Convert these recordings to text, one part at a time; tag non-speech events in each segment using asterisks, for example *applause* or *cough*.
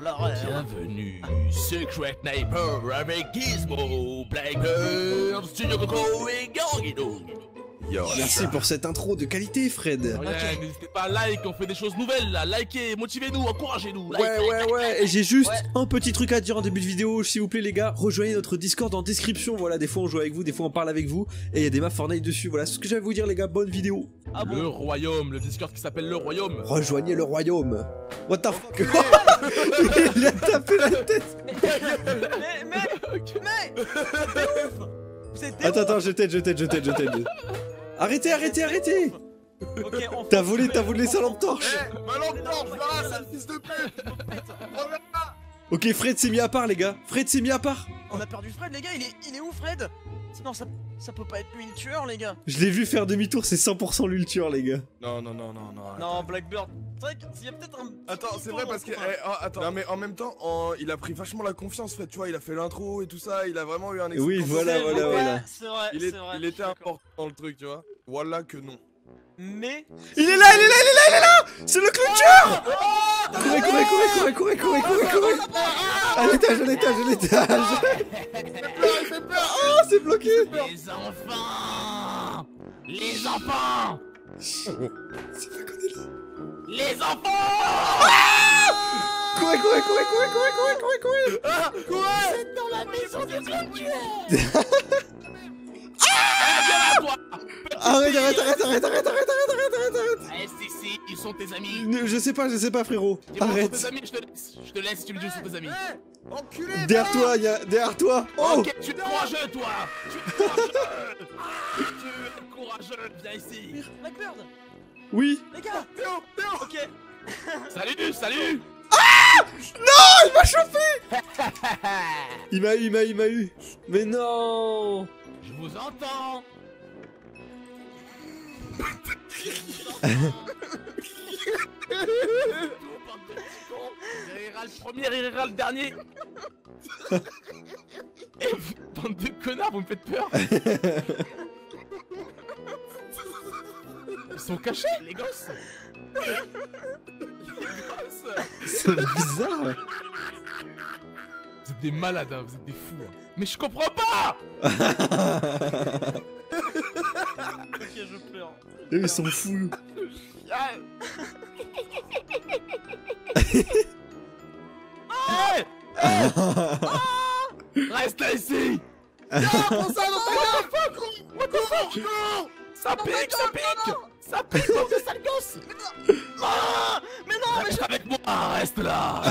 l'horreur. Bienvenue, Secret Sniper avec Gizmo, Blackbird, Studio Coco et Ganguido. Merci pour cette intro de qualité, Fred. Rien, n'hésitez pas à like, on fait des choses nouvelles là, likez, motivez-nous, encouragez-nous. like, Ouais, like, ouais, like, ouais. Et j'ai juste Ouais. un petit truc à dire en début de vidéo. S'il vous plaît, les gars, rejoignez notre Discord en description. Voilà, des fois on joue avec vous, des fois on parle avec vous. Et il y a des maps Fortnite dessus. Voilà, c'est ce que j'avais à vous dire, les gars. Bonne vidéo. Ah Le bon royaume, le Discord qui s'appelle le royaume. Rejoignez le royaume. What the fuck? *laughs* Il a tapé la tête. Mais, mais, *laughs* mais ouf. Attends, ouf. Attends, je t'aide, je t'aide, je t'aide, je t'aide. Arrêtez, arrêtez, arrêtez. Ok, on T'as volé, t'as volé sa lampe torche. Ma lampe torche, voilà, sale fils de pute Ok, Fred s'est mis à part, les gars. Fred s'est mis à part. On a perdu Fred, les gars, il est, il est où, Fred? Non, ça, ça peut pas être lui le tueur, les gars. Je l'ai vu faire demi-tour, c'est 100% lui le tueur, les gars. Non, non, non, non, non. Non, Blackbird. C'est y a peut-être un. Attends, c'est vrai parce que. Eh, oh, attends. Non, mais en même temps, en- il a pris vachement la confiance, Fred. Tu vois, il a fait l'intro et tout ça. Il a vraiment eu un Oui, voilà, voilà, voilà. C'est vrai, Il, c'est est, vrai. il était important dans le truc, tu vois. Voilà que non. Mais. Il est là, il est là, il est là, il est là C'est le clown tueur Courez, courez, courez, courez, courez, courez, courez, courez À l'étage, à l'étage, à l'étage Oh, c'est bloqué Les enfants Les enfants Les enfants Courez, courez, courez, courez, courez, courez, courez, courez dans la maison des Arrête, arrête, arrête, arrête, arrête, arrête, arrête, arrête, arrête, arrête si si, ils sont tes amis. Je sais pas, je sais pas, frérot. Arrête. tes amis, je te laisse Je te laisse, tu me dis sont tes amis. Enculé Derrière toi, y'a... Derrière toi. Oh. Ok, tu es courageux toi. Tu es courageux. Ah, *laughs* Tu es courageux, viens ici. Blackbird Oui. Les gars. Théo Théo. Ok. Salut, salut. Il m'a chauffé. *laughs* Il m'a eu, il m'a eu, il m'a eu. Mais non Je vous entends. Il ira le premier, il ira le dernier. Et vous, bande de connards, vous me faites peur. Ils sont cachés, les gosses Les gosses. C'est bizarre êtes des malades, hein, vous êtes des fous hein. Mais je comprends pas *laughs* Ok, je pleure. Eux, ils sont fous. Ah. *laughs* Hey *laughs* Reste là ici. Prends ça dans ta gueule What the fuck Ça pique, ça pique. Ça pique, bande de sale gosse. Ah Mais non, mais Reste avec moi, reste là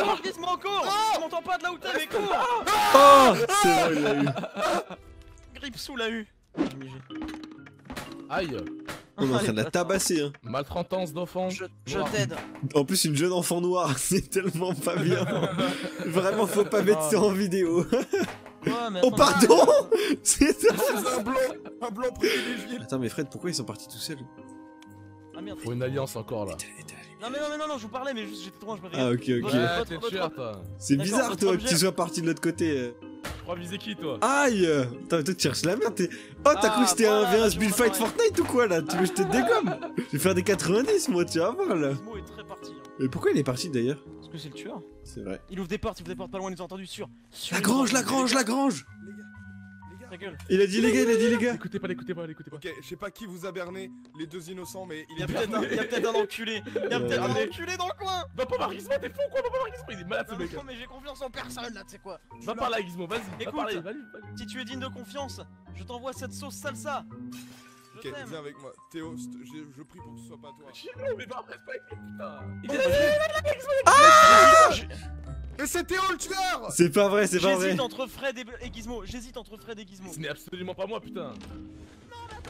Encore Je m'entends pas de là où t'es, mais cours. Oh C'est vrai, il l'a eu. Grip sous la U. Aïe. On est en train de la tabasser, hein. Maltraitance d'enfant Je, t'aide. En plus, une jeune enfant noire, *laughs* c'est tellement pas bien. Vraiment, faut pas mettre ça en vidéo. Ouais, mais Oh, pardon C'est un blanc Un blanc privilégié. Attends, mais Fred, pourquoi ils sont partis tout seuls? Ah merde. Faut une alliance encore là Non, mais non, mais non, non, je vous parlais, mais juste j'étais trop loin, je me Ah, ok, ok. T'es toi C'est bizarre, toi, que tu sois parti de l'autre côté. euh. Tu crois viser qui toi Aïe Attends, toi, tu cherches la merde, t'es... Oh, t'as Ah, cru que c'était voilà, un là, V1 je Build vois Fight pas, Fortnite ou quoi, là Tu veux que je te dégomme Je vais faire des 90, moi, tu vas voir, là Gizmo est très parti. hein. Mais pourquoi il est parti, d'ailleurs Parce que c'est le tueur. C'est vrai. Il ouvre des portes, il ouvre des portes pas loin, ils ont entendu sur. sur La grange, la grange, la grange Ta gueule. Il a dit les gars, il a dit les gars Écoutez pas, écoutez pas, écoutez pas Ok, je sais pas qui vous a berné, les deux innocents, mais il y a est peut-être un, il y a peut-être un enculé. Il y a peut-être un enculé dans le coin. Va pas par Gizmo, t'es fou quoi Va pas par Gizmo, il est malade ce mec non, mais j'ai confiance en personne là, tu sais quoi. Va par là Gizmo, vas-y, va Écoute. Si tu es digne de confiance, je t'envoie cette sauce salsa. Ok, viens avec moi. Théo, je, prie pour que ce soit pas toi. Chino, mais va reste pas avec lui putain. Il Oh, est Mais c'est Théo le tueur C'est pas vrai, c'est pas vrai. J'hésite entre Fred et, et Gizmo. J'hésite entre Fred et Gizmo. Ce n'est absolument pas moi putain.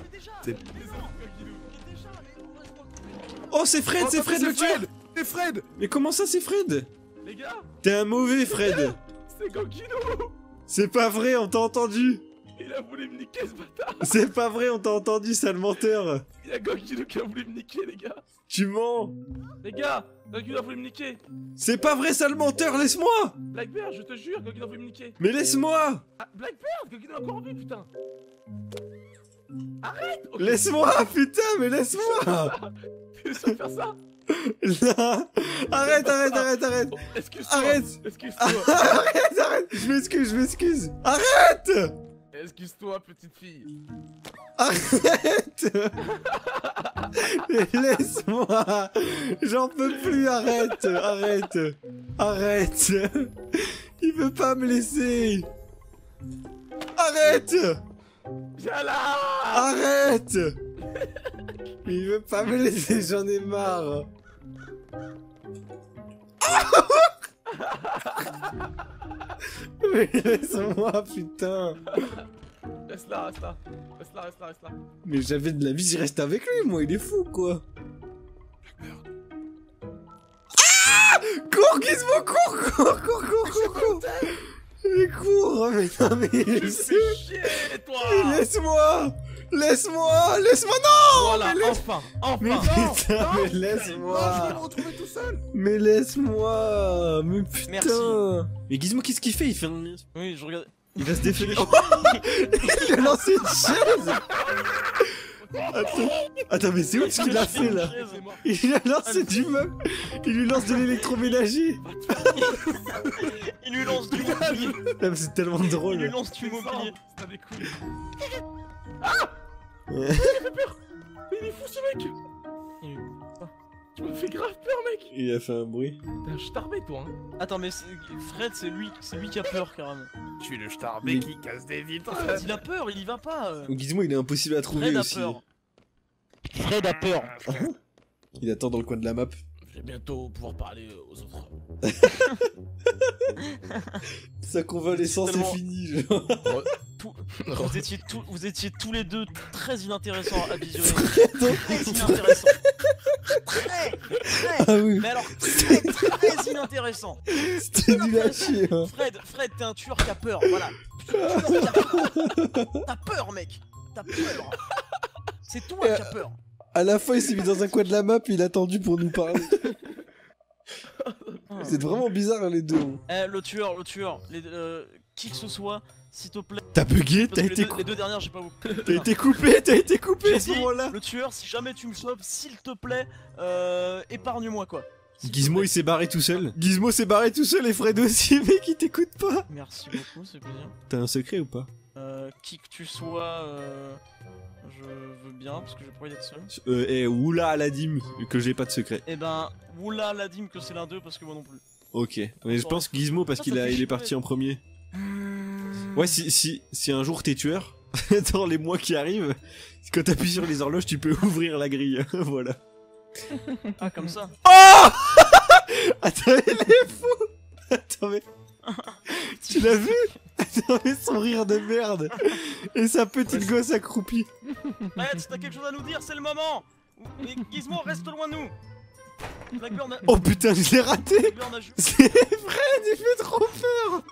Mais déjà. C'est- Mais déjà, mais laisse-moi Oh, c'est Fred, Oh, c'est Fred le tueur. Fred C'est Fred. Mais comment ça, c'est Fred Les gars, T'es un mauvais, Fred. c'est Gokino C'est pas vrai, on t'a entendu Il a voulu me niquer ce bâtard. C'est pas vrai, on t'a entendu, sale menteur. Il y a Gokino qui a voulu me niquer les gars. Tu mens. Les gars, Gokino a voulu me niquer. C'est pas vrai, sale menteur, laisse-moi. Blackbeard, je te jure, Gokino a voulu me niquer. Mais laisse-moi. Ah, Blackbeard, Gokino a encore envie putain. Arrête. Laisse-moi, putain, mais laisse-moi. *laughs* Je vais faire ça. Arrête, arrête, arrête, arrête. Excuse-toi. Arrête. Excuse-toi. *laughs* Arrête, arrête. Je m'excuse, je m'excuse. Arrête. Excuse-toi, petite fille. Arrête Laisse-moi. J'en peux plus, arrête Arrête Arrête. Il veut pas me laisser. Arrête. Arrête. Il veut pas me laisser, j'en ai marre *laughs* Mais laisse-moi, putain. Reste là, reste là Reste là, reste là, reste là Mais j'avais de la vie, j'y reste avec lui, moi, il est fou, quoi. Ah Cours, Gizmo, cours, cours, cours, cours, cours, cours Mais cours, mais non, mais... Tu chier, toi. Mais Laisse-moi Laisse-moi Laisse-moi, non Voilà, mais laisse- enfin Mais Enfin putain, mais Non, je vais me laisse-moi retrouver tout seul. Mais laisse-moi Mais putain. Merci. Mais Gizmo, qu'est-ce qu'il fait? Il fait un... Oui, je regarde. Il va se défiler. *laughs* il a lancé une chaise *laughs* Attends, Attends mais c'est où ce qu'il a fait là. Il lui a lancé du meuble Il lui lance de l'électroménager. Il lui lance du mobilier. Ah, C'est tellement Il lui drôle lance du mobilier. Ça découle Ouais. Mais il est fou ce mec Tu me fais grave peur, mec Il a fait un bruit. T'es un starbé, toi, hein Attends, mais Fred, c'est lui, c'est lui qui a peur carrément. Je suis le Mais- starbé qui casse des vitres Fred, il a peur, il y va pas. euh. Gizmo il est impossible à trouver Fred a aussi. peur. Fred a peur. *laughs* Il attend dans le coin de la map. Je vais bientôt pouvoir parler aux autres. *laughs* Sa convalescence Tellement- est finie. genre. Tout- *laughs* vous, étiez tous, vous étiez tous les deux très inintéressants à visionner. *laughs* très inintéressants. Très, très. Ah oui, Mais alors, très, très inintéressant. c'était nul à chier. Hein. Fred, Fred, t'es un tueur qui a peur, voilà. *laughs* T'as peur, mec. T'as peur. C'est toi qui as peur. À la fin, il s'est mis dans un coin de la map, il a attendu pour nous parler. C'est vraiment bizarre les deux. Eh, le tueur, le tueur, les, euh, qui que ce soit, s'il te plaît. T'as bugué, t'as été, deux, cou- les deux dernières, j'ai pas *laughs* t'as été coupé, t'as été coupé à ce moment-là. le tueur, si jamais tu me chopes, s'il te plaît, euh, épargne-moi quoi. Gizmo il s'est barré tout seul. Gizmo s'est barré tout seul et Fred aussi, *laughs* mec, il t'écoute pas. Merci beaucoup, c'est plaisir. T'as un secret ou pas Euh, qui que tu sois, euh, je veux bien parce que j'ai pas envie d'être seul. Euh, eh, oula Aladim, que j'ai pas de secret. Eh ben, oula la dîme que c'est l'un d'eux parce que moi non plus. Ok, mais je pense Gizmo parce Ça, qu'il il est parti en premier. Ouais, si, si, si un jour t'es tueur, *laughs* dans les mois qui arrivent, quand t'appuies sur les horloges, tu peux *laughs* ouvrir la grille. *laughs* voilà. Ah, comme ça. Oh Attends, il est fou Attends, mais... Tu l'as vu Attends, mais son rire de merde Et sa petite gosse accroupie. Arrête, si t'as quelque chose à nous dire, c'est le moment Mais Gizmo, reste loin de nous a... Oh putain, je l'ai raté. C'est Fred, il fait trop peur.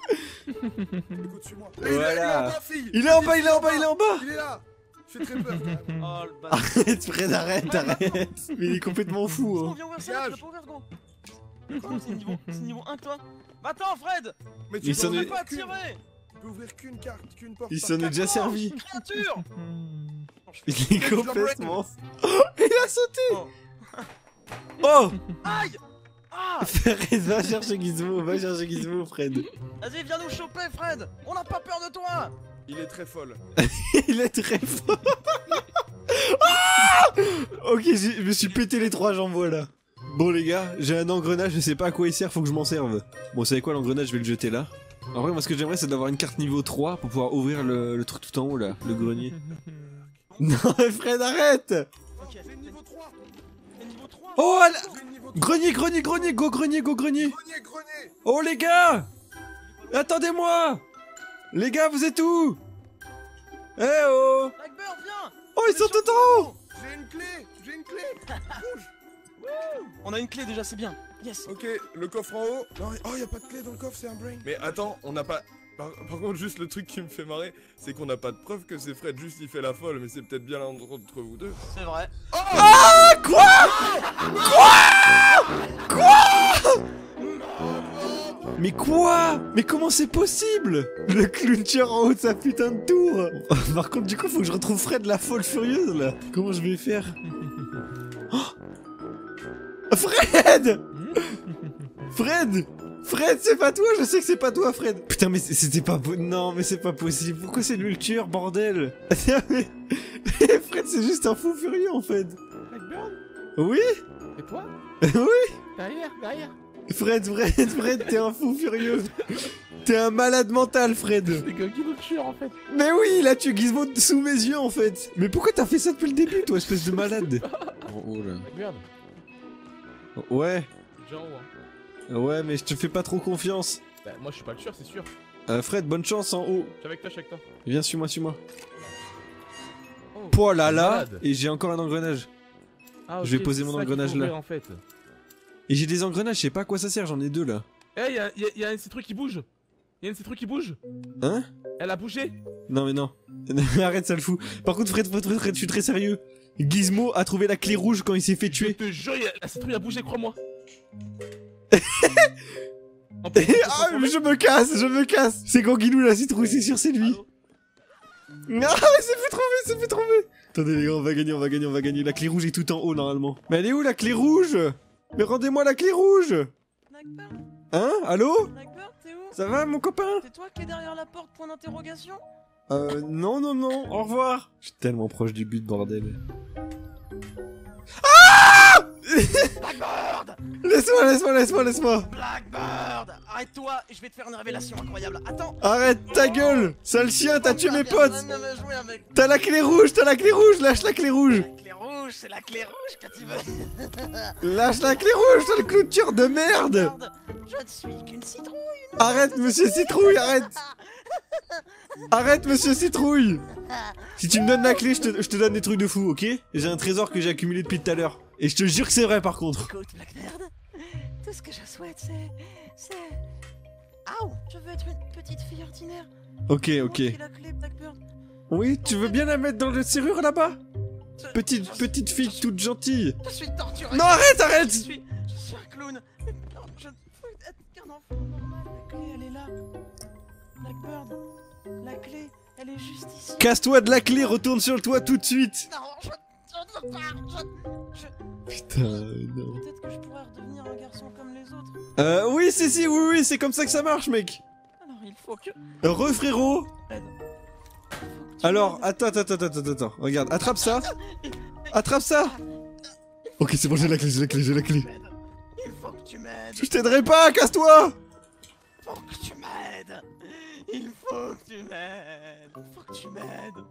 Écoute, Voilà. Il est en bas, Il est en bas, il est en bas, il est là. Je fais très peur. *laughs* Oh le bâtard. Arrête, Fred, arrête, arrête. Mais il est complètement fou, hein. viens ouvrir ça, tu l'as pas ouvert, gros. Gros, C'est niveau, c'est niveau 1 que toi Va-t'en, Fred. Mais Il tu s'en peux pas tirer. Tu peux ouvrir qu'une carte, qu'une porte. Il s'en est déjà servi. Créature. Il est complètement... Oh, il a sauté Oh. Aïe Ah *laughs* Fred, va chercher Gizmo, va chercher Gizmo, Fred. Vas-y, viens nous choper, Fred On n'a pas peur de toi Il est très folle. *laughs* Il est très fort. *laughs* Ah ok, j'ai- je me suis pété les trois jambes, voilà. Bon les gars, j'ai un engrenage, je sais pas à quoi il sert, faut que je m'en serve. Bon, vous savez quoi, l'engrenage, je vais le jeter là. En vrai, moi ce que j'aimerais, c'est d'avoir une carte niveau 3 pour pouvoir ouvrir le, le truc tout en haut là, le grenier. non, mais Fred, arrête Ok, Oh, 3 grenier, grenier, grenier, go grenier, go grenier. Grenier, grenier. Oh les gars. Attendez-moi. Les gars, vous êtes où? Eh oh. Oh, ils sont tout en haut. J'ai une clé J'ai une clé. *laughs* Rouge On a une clé déjà, c'est bien. Yes. Ok, le coffre en haut. Non, oh, y a pas de clé dans le coffre, c'est un brain. Mais attends, on n'a pas. Par, par contre, juste le truc qui me fait marrer, c'est qu'on n'a pas de preuve que c'est Fred, juste il fait la folle, mais c'est peut-être bien l'un d'entre vous deux. C'est vrai. Ah Quoi? Quoi? Quoi? Mais quoi? Mais comment c'est possible? Le clown tueur en haut de sa putain de tour. Par contre du coup faut que je retrouve Fred la folle furieuse là. Comment je vais faire? Oh! Fred! Fred Fred, c'est pas toi, je sais que c'est pas toi, Fred. Putain, mais c'était pas Non, mais c'est pas possible. Pourquoi c'est lui le tueur, bordel? *laughs* Mais... Fred, c'est juste un fou furieux, en fait. Blackburn Oui? Et toi? *laughs* Oui? Derrière, derrière. Fred, Fred, Fred, t'es un fou furieux. T'es un malade mental, Fred. C'est Gogi le tueur en fait. Mais oui, là, tu Gizmo sous mes yeux, en fait. Mais pourquoi t'as fait ça depuis le début, toi, espèce de malade? *laughs* Oh, là. Blackburn, Ouais, déjà en haut. Hein. Ouais, mais je te fais pas trop confiance. Bah, moi je suis pas le tueur, c'est sûr. Euh, Fred, bonne chance en haut. Je suis avec toi, je suis avec toi. Viens, suis-moi, suis-moi. Oh. Pouah là là, Malade. et j'ai encore un engrenage. Ah, je vais poser mon engrenage là. ouvrir, en fait. Et j'ai des engrenages, je sais pas à quoi ça sert, j'en ai deux là. Eh, y'a y a, y a un de ces trucs qui bouge. Y'a un de ces trucs qui bouge. Hein? Elle a bougé. Non mais non. *laughs* Arrête, ça le fout. Par contre, Fred, Fred, Fred, Fred, je suis très sérieux. Gizmo a trouvé la clé rouge quand il s'est fait Je tuer. te jure, y a, la citrouille a bougé, crois-moi. *laughs* ah, je me casse, je me casse. C'est Ganguilou la citrouille, c'est sûr, c'est lui. *laughs* Ah, mais c'est fait trouver, c'est fait trouver. Attendez les gars, on va gagner, on va gagner, on va gagner. La clé rouge est tout en haut normalement. Mais elle est où la clé rouge? Mais rendez-moi la clé rouge Hein? Allô? Blackburn, t'es où? Ça va mon copain? C'est toi qui es derrière la porte, point d'interrogation? Euh, non, non, non, au revoir. Je suis tellement proche du but, bordel. Blackbird *laughs* Laisse-moi, laisse-moi, laisse-moi, laisse-moi. Blackbird Arrête-toi et je vais te faire une révélation incroyable. Attends Arrête ta gueule Sale chien, t'as tué mes potes T'as la clé rouge, t'as la clé rouge, lâche la clé rouge La clé rouge, c'est la clé rouge que tu veux. *laughs* Lâche la clé rouge, t'as le clôture de merde Je ne suis qu'une citrouille Arrête, monsieur Citrouille, arrête *laughs* Arrête, monsieur Citrouille Si tu me donnes la clé, je te, je te donne des trucs de fou, ok? J'ai un trésor que j'ai accumulé depuis tout à l'heure. Et je te jure que c'est vrai, par contre. Écoute, Blackbird, tout ce que je souhaite, c'est... c'est... Aouh Je veux être une petite fille ordinaire. Ok, ok. qui ai la clé, Blackbird. Oui, tu veux bien la mettre dans le serrure, là-bas? Petite, petite fille toute gentille. Je suis torturé Non, arrête, Je arrête suis... Je suis un clown Non, je ne veux être qu'un enfant normal. La clé, elle est là. Blackbird, la clé, elle est juste ici. Casse-toi de la clé, retourne sur le toit tout de suite Non, je... Je... je... je- Putain, non. Peut-être que je pourrais redevenir un garçon comme les autres. Euh, oui, si, si, oui, oui, c'est comme ça que ça marche, mec Alors il faut que... Re, frérot Alors, attends, attends, attends, attends, attends, regarde, attrape ça *laughs* Attrape ça Ok, c'est bon, j'ai la clé, j'ai la clé, j'ai la clé. Il faut que tu m'aides. Je t'aiderai pas, casse-toi faut que tu m'aides. Il faut que tu m'aides. Il faut que tu m'aides.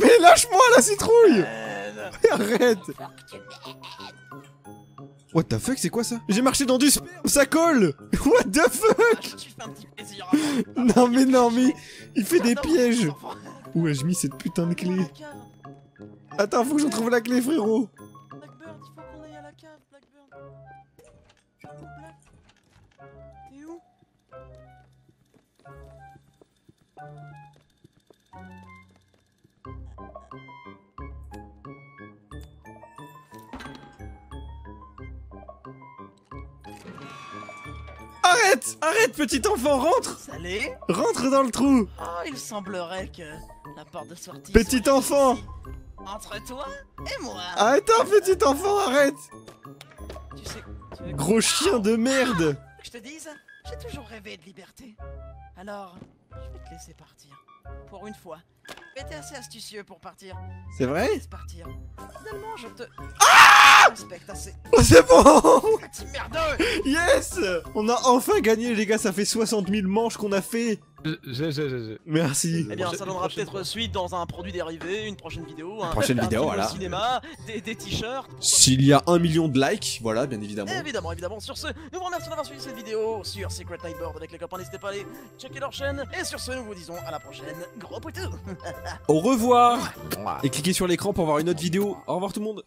Mais lâche-moi la citrouille. Arrête Il faut que tu m'aides. What the fuck, c'est quoi ça? J'ai marché dans du sperme, ça colle *laughs* What the fuck? Ah, un petit plaisir avant. *laughs* Non mais non mais il fait des pièges. Où ai-je mis cette putain de clé cave. Attends, faut que je trouve la clé, frérot Arrête! Arrête, petit enfant, rentre! Salé Rentre dans le trou! Oh, il semblerait que la porte de sortie. Petit enfant. Entre toi et moi. Attends, petit enfant, arrête! Tu sais, tu veux Gros chien de merde! *laughs* Que je te dise? J'ai toujours rêvé de liberté. Alors, je vais te laisser partir. Pour une fois. Mais t'es assez astucieux pour partir. C'est vrai? Laisse partir. Finalement, je te. respecte assez. C'est bon Yes On a enfin gagné, les gars, ça fait 60 000 manches qu'on a fait. Merci Eh bien, ça donnera peut-être suite dans un produit dérivé, une prochaine vidéo, un, prochaine un vidéo, au voilà. cinéma, des, des t-shirts. S'il y a un million de likes, voilà, bien évidemment. Évidemment, évidemment. Sur ce, nous vous remercions d'avoir suivi cette vidéo sur Secret Nightboard avec les copains. N'hésitez pas à aller checker leur chaîne. Et sur ce, nous vous disons à la prochaine. Gros poutou Au revoir *laughs* Et cliquez sur l'écran pour voir une autre vidéo. Au revoir tout le monde